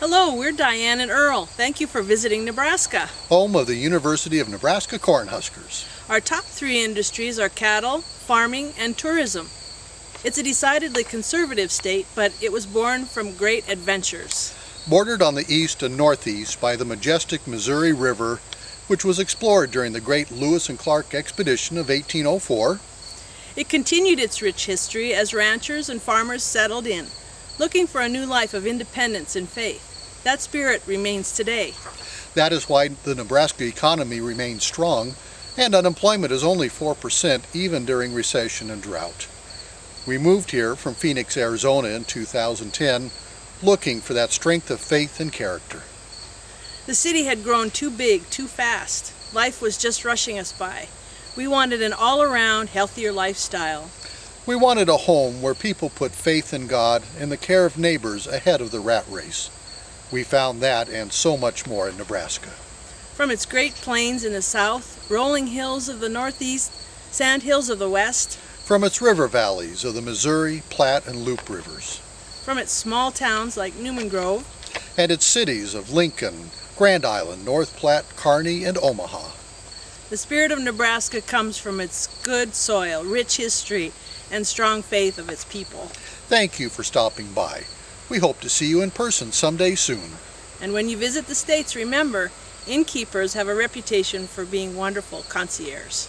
Hello, we're Diane and Earl. Thank you for visiting Nebraska. home of the University of Nebraska Cornhuskers. Our top three industries are cattle, farming, and tourism. It's a decidedly conservative state, but it was born from great adventures. Bordered on the east and northeast by the majestic Missouri River, which was explored during the great Lewis and Clark expedition of 1804, It continued its rich history as ranchers and farmers settled in, looking for a new life of independence and faith. That spirit remains today. that is why the Nebraska economy remains strong and unemployment is only 4% even during recession and drought. We moved here from Phoenix, Arizona in 2010 looking for that strength of faith and character. The city had grown too big, too fast. Life was just rushing us by. We wanted an all around, healthier lifestyle. We wanted a home where people put faith in God and the care of neighbors ahead of the rat race. We found that and so much more in Nebraska. From its great plains in the south, rolling hills of the northeast, sand hills of the west, From its river valleys of the Missouri, Platte, and Loup rivers, from its small towns like Newman Grove, and its cities of Lincoln, Grand Island, North Platte, Kearney, and Omaha. The spirit of Nebraska comes from its good soil, rich history, and strong faith of its people. Thank you for stopping by. We hope to see you in person someday soon. And when you visit the States, remember, innkeepers have a reputation for being wonderful concierges.